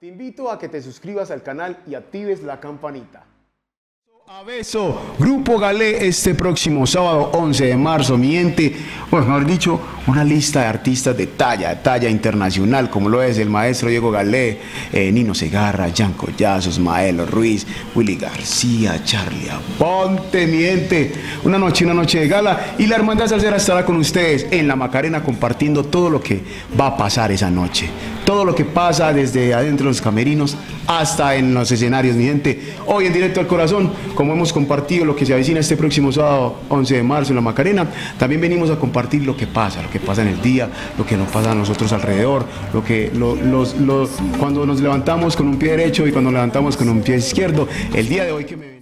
Te invito a que te suscribas al canal y actives la campanita. Abeso, Grupo Galé este próximo sábado 11 de marzo, miente, bueno, mejor dicho, una lista de artistas de talla, talla internacional, como lo es el maestro Diego Galé, eh, Nino Segarra, Jan Collazos, Maelo Ruiz, Willy García, Charlie Aponte, miente, una noche, una noche de gala, y la Hermandad Salcera estará con ustedes en la Macarena compartiendo todo lo que va a pasar esa noche, todo lo que pasa desde adentro de los camerinos hasta en los escenarios, mi gente, hoy en directo al corazón, como hemos compartido lo que se avecina este próximo sábado 11 de marzo en la Macarena, también venimos a compartir lo que pasa, lo que pasa en el día, lo que nos pasa a nosotros alrededor, lo que los, cuando nos levantamos con un pie derecho y cuando nos levantamos con un pie izquierdo, el día de hoy que me